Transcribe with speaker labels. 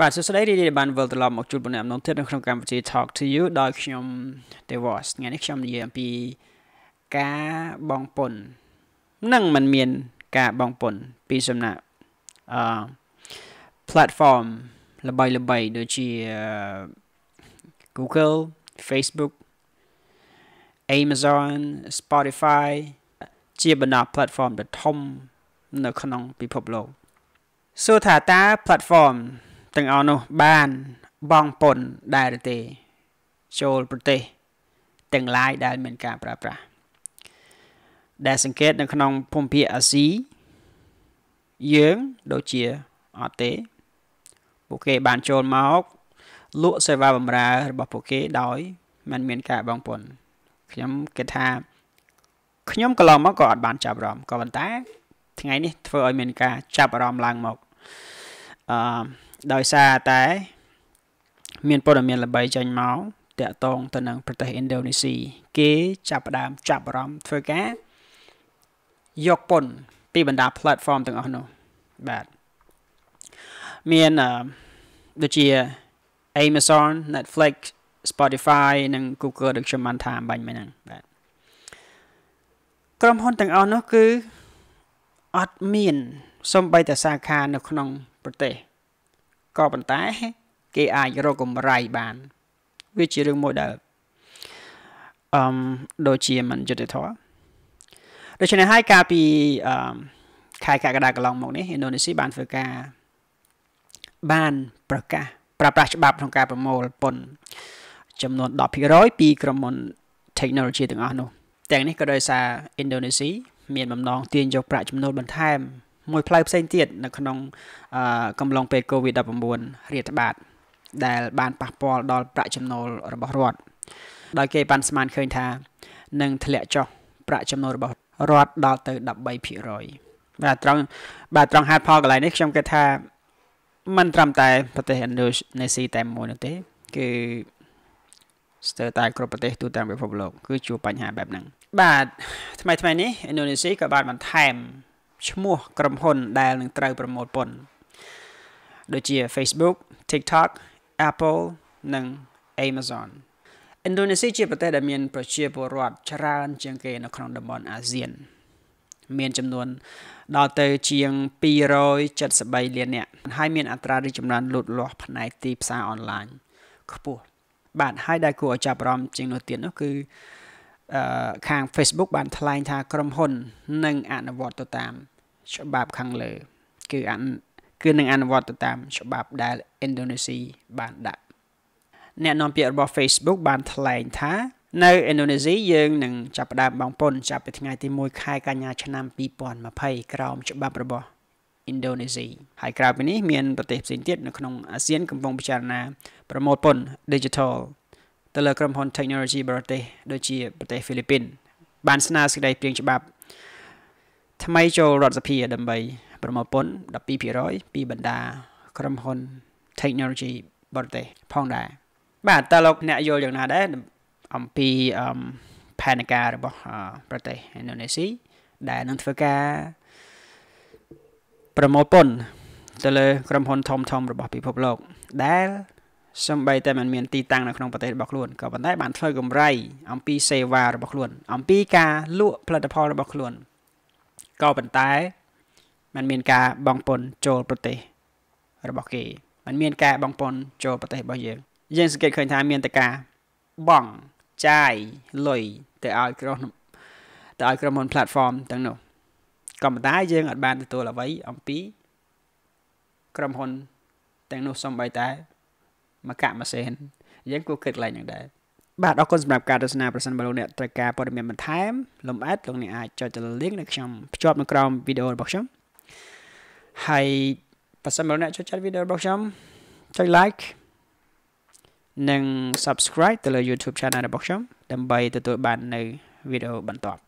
Speaker 1: បាទសួស្តីរីនេះបានវិលត្រឡប់មកជួបបងប្អូននៅទៀតនៅក្នុងកម្មវិធី Talk to you ដោយខ្ញុំ Devos ថ្ងៃនេះខ្ញុំនិយាយអំពីការបងពុននិងมันមានការបងពុនពីសំណាក់អឺ platform ល្បីល្បីដូចជា Google Facebook Amazon Spotify ជាបណ្ដា platform ដ៏ធំនៅក្នុងពិភពលោកសួរថាតើ platform ទាំងអស់នោះបានបងពុនដែរឬទេ ចូលប្រទេសទាំងឡាយដែលមានការប្រើប្រាស់ដែលសង្កេតនៅក្នុងភូមិភាគអាស៊ីយើងដូចជាអត់ទេ ពួកគេបានចូលមកលក់សេវាបម្រើរបស់ពួកគេដោយมันមានការបងពុនខ្ញុំគិតថាខ្ញុំកន្លងមកក៏អត់បានចាប់អារម្មណ៍ក៏ប៉ុន្តែ ថ្ងៃនេះធ្វើឲ្យមានការចាប់អារម្មណ៍ឡើងមកអឺ ដោយសារតែមានព័ត៌មានល្បីចេញមកតាក់ទងទៅនឹងប្រទេសឥណ្ឌូនេស៊ីគេចាប់ផ្ដើមចាប់អារម្មណ៍ធ្វើការយកពន្ធពីបណ្ដា platform ទាំងអស់នោះបាទមានដូចជា Amazon Netflix Spotify និង Google ដូចខ្ញុំបានថាបាញ់មិញហ្នឹងបាទក្រុមហ៊ុនទាំងអស់នោះគឺអត់មានសំបីតែសាខានៅក្នុងប្រទេស ក៏ប៉ុន្តែ គេអាចរកកម្រៃបាន វាជារឿងមួយដែលអឺដូចជាមិនយុត្តិធម៌ដូច្នេះហើយកាលពីអឺខែកក្កដាកន្លងមកនេះឥណ្ឌូនេស៊ីបានធ្វើការបានប្រកាសប្រើប្រាស់ច្បាប់ក្នុងការប្រមូលពន្ធចំនួន10%ពីក្រុមហ៊ុន technology ទាំងអស់នោះទាំងនេះក៏ដោយសារឥណ្ឌូនេស៊ីមានបំណងទាញយកប្រាក់ចំណូលបន្ថែម មួយផ្លូវផ្សេងទៀតនៅក្នុងកំឡុងពេល COVID-19 រាតត្បាត ដែល បានប៉ះពាល់ដល់ប្រាក់ចំណូលរបស់រដ្ឋដោយគេបានស្មានឃើញថានឹងធ្លាក់ចុះប្រាក់ចំណូលរបស់រដ្ឋដល់ទៅ13%បាទត្រង់បាទត្រង់ហេតុផលកន្លែងនេះខ្ញុំគិតថាมันត្រឹមតែប្រទេសឥណ្ឌូនេស៊ីតែមួយនោះទេ គឺស្ទើរតែគ្រប់ប្រទេសទូទាំងពិភពលោក គឺជួបបញ្ហាបែបហ្នឹងបាទថ្មីថ្មីនេះឥណ្ឌូនេស៊ីក៏បានបន្ថែម ឈ្មោះក្រុមហ៊ុនដែលនឹងត្រូវប្រមូលពន្ធដូចជា Facebook, TikTok, Apple និង Amazon ឥណ្ឌូនេស៊ីជាប្រទេសដែលមានប្រជាពលរដ្ឋច្រើនជាងគេនៅក្នុងតំបន់អាស៊ាន មានចំនួនដល់ទៅជាង273លាននាក់ហើយមានអត្រារីកចម្រើនលូតលាស់ផ្នែកទីផ្សារអនឡាញខ្ពស់បាទហើយដែលគួរឲ្យចាប់អារម្មណ៍ជាងនោះទៀតនោះគឺអឺខាង Facebook បានថ្លែងថាក្រុមហ៊ុននឹងអនុវត្តទៅតាម ច្បាប់ខាងលើ គឺអនុគឺនឹងអនុវត្តទៅតាមច្បាប់ដែលឥណ្ឌូនេស៊ីបានដាក់អ្នកនាំពាក្យរបស់ Facebook បានថ្លែងថានៅឥណ្ឌូនេស៊ីយើងនឹងចាប់ផ្ដើមបង់ពន្ធចាប់ពីថ្ងៃទី1ខែកញ្ញាឆ្នាំ2020ក្រោមច្បាប់របស់ឥណ្ឌូនេស៊ីហើយក្រៅពីនេះមានប្រទេសផ្សេងទៀតនៅក្នុងអាស៊ានកំពុងពិចារណាប្រមូលពន្ធ Digital ទៅលើក្រុមហ៊ុន Technology បរទេសដូចជាប្រទេសហ្វីលីពីនបានស្នើសេចក្តីព្រាងច្បាប់ ថ្មីចូលរដ្ឋសភាដើម្បីប្រមូលពន្ធ12%ពីបណ្ដាក្រុមហ៊ុន technology បរទេសផងដែរបាទតើលោកអ្នកយល់យ៉ាងណាដែរអំពីផែនការរបស់ប្រទេសឥណ្ឌូនេស៊ីដែលនឹងធ្វើការប្រមូលពន្ធទៅលើក្រុមហ៊ុនធំធំរបស់ពិភពលោកដែលសំបីតែมันមានទីតាំងនៅក្នុងប្រទេសរបស់ខ្លួនក៏ប៉ុន្តែបានធ្វើកម្រៃអំពីសេវារបស់ខ្លួន អំពីការលក់ផលិតផលរបស់ខ្លួន ក៏ប៉ុន្តែมันមានការបងពន្ធចូលប្រទេសរបស់គេมันមានការបងពន្ធចូលប្រទេសរបស់យើងយើងសង្កេតឃើញថាមានតែការបងចាយលុយទៅឲ្យក្រុមទៅឲ្យក្រុមហ៊ុន platform ទាំងនោះក៏ប៉ុន្តែយើងអាចបានទទួលអ្វីអំពីក្រុមហ៊ុនទាំងនោះសំបីតែមកកាក់ម៉ាស៊ីនយើងគួរគិតឡើងយ៉ាងដែរ បាទអរគុណសម្រាប់ការទស្សនាប្រសិនបើលោកអ្នកត្រូវការព័ត៌មានបន្ថែមលំអិតលោកអ្នកអាចចុចទៅលើ link ដែលខ្ញុំភ្ជាប់នៅក្រោមវីដេអូរបស់ខ្ញុំហើយបើសិនបើលោកអ្នកចូលចិត្តវីដេអូរបស់ខ្ញុំចុច like និង subscribe ទៅលើ YouTube channel របស់ខ្ញុំដើម្បីទទួលបាននៅវីដេអូបន្ទាប់